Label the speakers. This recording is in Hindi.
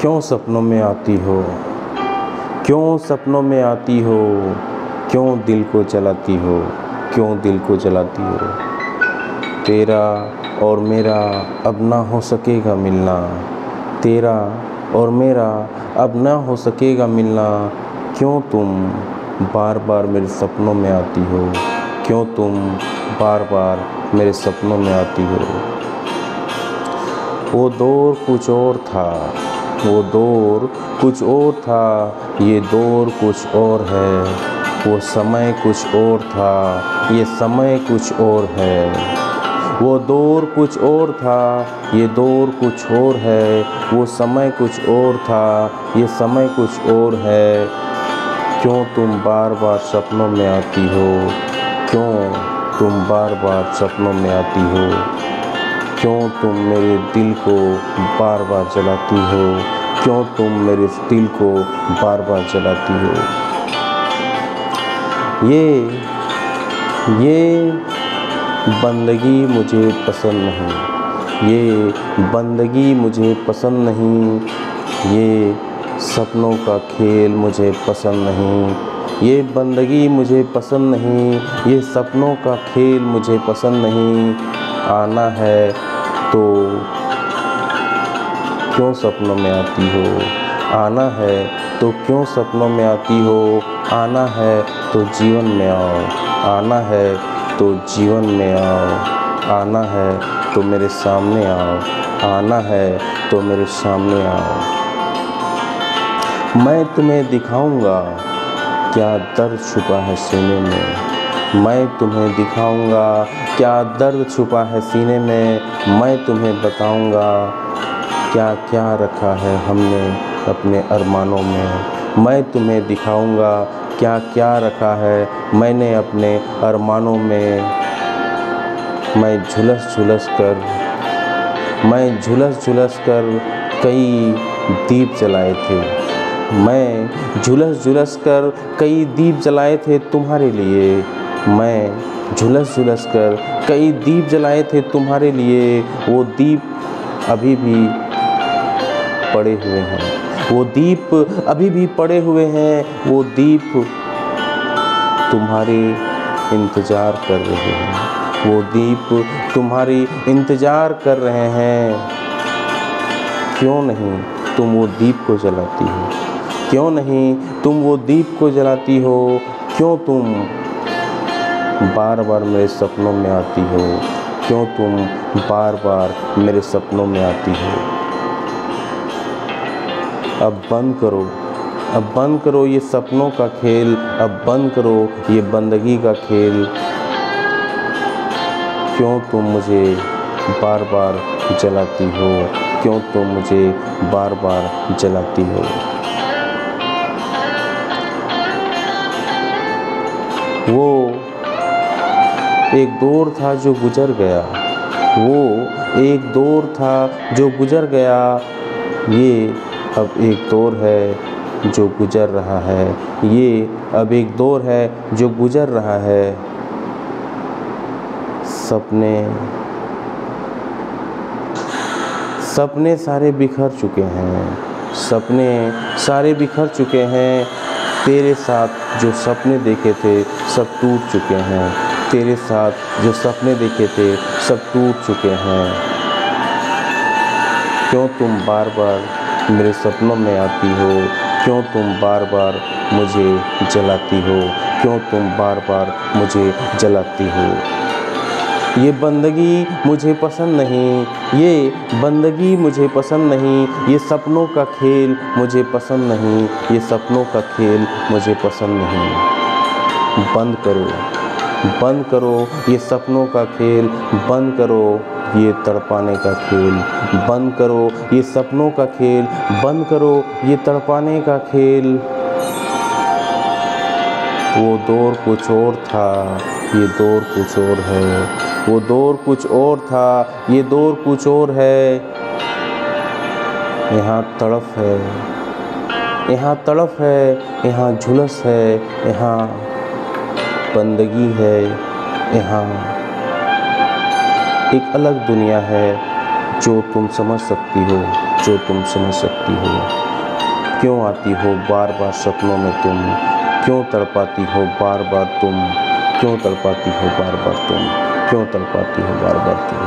Speaker 1: क्यों सपनों में आती हो? क्यों सपनों में आती हो? क्यों दिल को जलाती हो? क्यों दिल को जलाती हो? तेरा और मेरा अब ना हो सकेगा मिलना। तेरा और मेरा अब ना हो सकेगा मिलना। क्यों तुम बार बार मेरे सपनों में आती हो? क्यों तुम बार बार मेरे सपनों में आती हो? वो दौर कुछ और था। वो दौर कुछ और था, ये दौर कुछ और है। वो समय कुछ और था, ये समय कुछ और है। वो दौर कुछ और था, ये दौर कुछ और है। वो समय कुछ और था, ये समय कुछ और है। क्यों तुम बार बार सपनों में आती हो? क्यों तुम बार बार सपनों में आती हो? क्यों तुम मेरे दिल को बार बार जलाती हो? क्यों तुम मेरे दिल को बार बार जलाती हो? ये ये बंदगी मुझे पसंद नहीं। ये बंदगी मुझे पसंद नहीं। ये सपनों का खेल मुझे पसंद नहीं। ये बंदगी मुझे पसंद नहीं। ये सपनों का खेल मुझे पसंद नहीं। आना है तो क्यों सपनों में आती हो? आना है तो क्यों सपनों में आती हो? आना है तो जीवन में आओ। आना है तो जीवन में आओ। आना है तो मेरे सामने आओ। आना है तो मेरे सामने आओ। मैं तुम्हें दिखाऊँगा क्या दर्द छुपा है सीने में। मैं तुम्हें दिखाऊँगा, क्या दर्द छुपा है सीने में, मैं तुम्हें बताऊँगा क्या क्या रखा है हमने अपने अरमानों में। मैं तुम्हें दिखाऊँगा क्या क्या रखा है मैंने अपने अरमानों में। मैं झुलस झुलस कर, मैं झुलस झुलस कर कई दीप जलाए थे। मैं झुलस झुलस कर कई दीप जलाए थे तुम्हारे लिए। मैं झुलस झुलस कर कई दीप जलाए थे तुम्हारे लिए। वो दीप अभी भी पड़े हुए हैं। वो दीप अभी भी पड़े हुए हैं। वो दीप तुम्हारे इंतज़ार कर रहे हैं। वो दीप तुम्हारी इंतज़ार कर रहे हैं। क्यों नहीं तुम वो दीप को जलाती हो? क्यों नहीं तुम वो दीप को जलाती हो? क्यों तुम बार बार मेरे सपनों में आती हो, क्यों तुम बार बार मेरे सपनों में आती हो? अब बंद करो, अब बंद करो ये सपनों का खेल, अब बंद करो ये बंदगी का खेल। क्यों तुम मुझे बार बार जलाती हो? क्यों तुम मुझे बार बार जलाती हो? वो एक दौर था जो गुजर गया। वो एक दौर था जो गुजर गया। ये अब एक दौर है जो गुजर रहा है। ये अब एक दौर है जो गुजर रहा है। सपने सपने सारे बिखर चुके हैं। सपने सारे बिखर चुके हैं। तेरे साथ जो सपने देखे थे सब टूट चुके हैं। तेरे साथ जो सपने देखे थे, सब टूट चुके हैं। क्यों तुम बार बार मेरे सपनों में आती हो? क्यों तुम बार बार मुझे जलाती हो? क्यों तुम बार बार मुझे जलाती हो? ये बंदगी मुझे पसंद नहीं, ये बंदगी मुझे पसंद नहीं, ये सपनों का खेल मुझे पसंद नहीं, ये सपनों का खेल मुझे पसंद नहीं। बंद करो। बंद करो। ये सपनों का खेल बंद करो। ये तड़पाने का खेल बंद करो। ये सपनों का खेल बंद करो। ये तड़पाने का खेल। वो दौर कुछ और था। ये दौर कुछ और है। वो दौर कुछ और था। ये दौर कुछ और है। यहाँ तड़फ है। यहाँ तड़फ है। यहाँ झुलस है। यहाँ बंदगी है, यहाँ एक अलग दुनिया है जो तुम समझ सकती हो, जो तुम समझ सकती हो। क्यों आती हो बार बार सपनों में तुम? क्यों तड़पाती हो बार बार तुम? क्यों तड़पाती हो बार बार तुम? क्यों तड़पाती हो बार बार तुम?